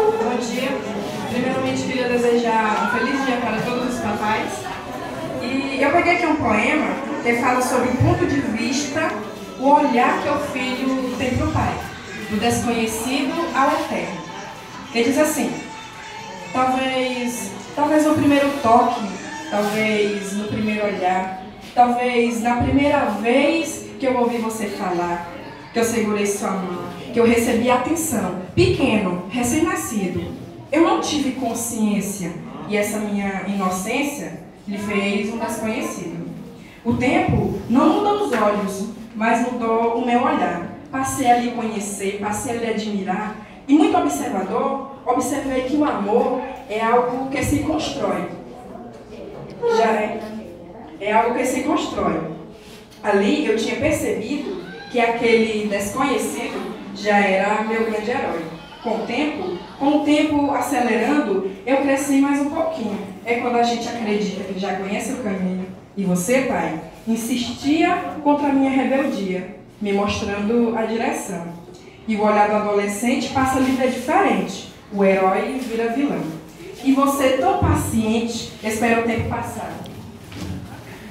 Bom dia. Primeiramente, queria desejar um feliz dia para todos os papais. E eu peguei aqui um poema que fala sobre o ponto de vista, o olhar que o filho tem para o pai, do desconhecido ao eterno. Que diz assim: talvez, talvez no primeiro toque, talvez no primeiro olhar, talvez na primeira vez que eu ouvi você falar, que eu segurei sua mão, que eu recebi atenção, pequeno, recém-nascido. Eu não tive consciência e essa minha inocência lhe fez um desconhecido. O tempo não mudou os olhos, mas mudou o meu olhar. Passei a lhe conhecer, passei a lhe admirar e muito observador, observei que o amor é algo que se constrói. Já é, é algo que se constrói. Ali eu tinha percebido que aquele desconhecido já era meu grande herói. Com o tempo, com o tempo acelerando, eu cresci mais um pouquinho. É quando a gente acredita que já conhece o caminho. E você, pai, insistia contra a minha rebeldia, me mostrando a direção. E o olhar do adolescente passa a lhe diferente. O herói vira vilão. E você, tão paciente, espera o tempo passar.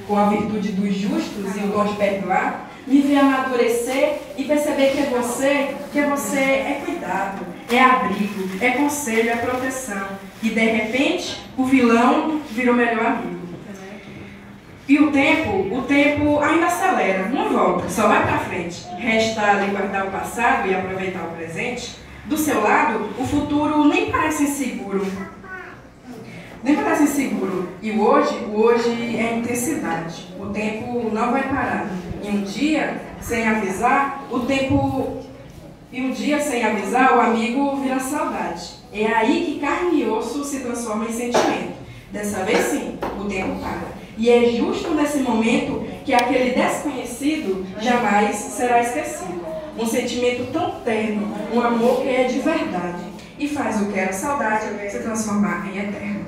Com a virtude dos justos e o dom de perdoar, me ver amadurecer e perceber que é você, que você é cuidado, é abrigo, é conselho, é proteção. E de repente, o vilão virou melhor amigo. E o tempo, o tempo ainda acelera, não volta, só vai para frente. Resta lhe guardar o passado e aproveitar o presente. Do seu lado, o futuro nem parece inseguro. Nem parece inseguro. E o hoje, o hoje é intensidade. O tempo não vai parar. E um dia, sem avisar, o tempo. E um dia, sem avisar, o amigo vira saudade. É aí que carne e osso se transforma em sentimento. Dessa vez sim, o tempo para. E é justo nesse momento que aquele desconhecido jamais será esquecido. Um sentimento tão terno, um amor que é de verdade e faz o que era saudade se transformar em eterno.